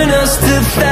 burn us to flowers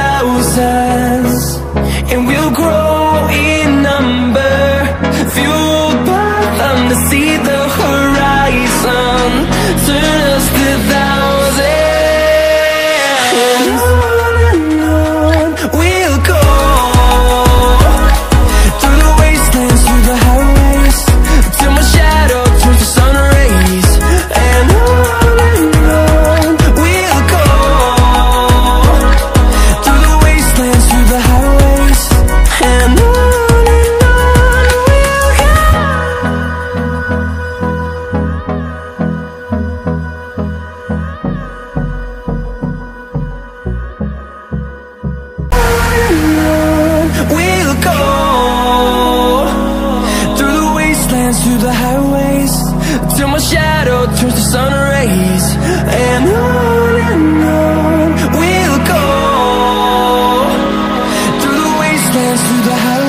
through the house